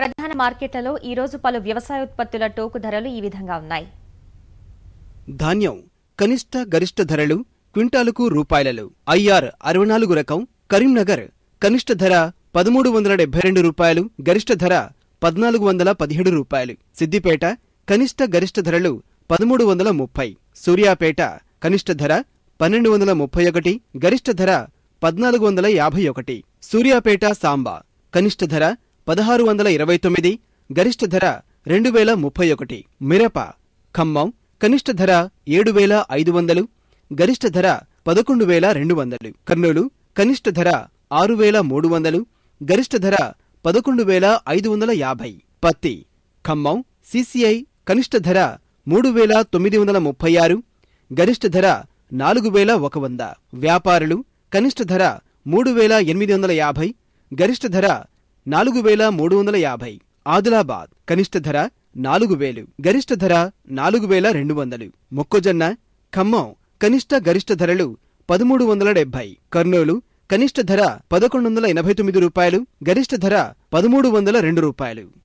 ప్రధాన మార్కెట్లలో ఈరోజు పలు వ్యవసాయ ఉత్పత్తుల టోకు ధరలు ఈ విధంగా ఉన్నాయి. ధాన్యం కనిష్ట గరిష్ట ధరలు క్వింటాలుకు రూపాయలలు ఐఆర్ అరవై నాలుగు రకం కరీంనగర్ కనిష్ట ధర పదమూడు వందల డెబ్బై రెండు రూపాయలు గరిష్ట ధర పద్నాలుగు వందల పదిహేడు రూపాయలు. సిద్దిపేట కనిష్ట గరిష్ట ధరలు పదమూడు వందల ముప్పై. సూర్యాపేట కనిష్ట ధర పన్నెండు వందల ముప్పై ఒకటి గరిష్ట ధర పద్నాలుగు వందల యాభై ఒకటి. సూర్యాపేట సాంబా కనిష్ట ధర పదహారు వందల ఇరవై తొమ్మిది గరిష్ట ధర రెండు వేల ముప్పై ఒకటి. మిరప ఖమ్మం కనిష్ట ధర ఏడు వేల ఐదు వందలు గరిష్ట ధర పదకొండు వేల రెండు వందలు. కర్నూలు కనిష్ట ధర ఆరు వేల మూడు వందలు గరిష్ట ధర పదకొండు వేల ఐదు వందల యాభై. పత్తి ఖమ్మం సిసిఐ కనిష్ట ధర మూడు వేల తొమ్మిది వందల ముప్పై ఆరు గరిష్ట ధర నాలుగు వేల ఒక వంద. వ్యాపారులు కనిష్ట ధర మూడు వేల ఎనిమిది వందల యాభై గరిష్ట ధర నాలుగు వేల మూడు వందల యాభై. ఆదిలాబాద్ కనిష్ట ధర నాలుగు వేలు. గరిష్ట ధర నాలుగు వేల రెండు వందలు. మొక్కజొన్న ఖమ్మం కనిష్ట గరిష్ట ధరలు పదమూడు వందల డెబ్బై కర్నూలు కనిష్ట ధర పదకొండు వందల ఎనభై తొమ్మిది రూపాయలు. గరిష్ట ధర పదమూడు వందల రెండు రూపాయలు.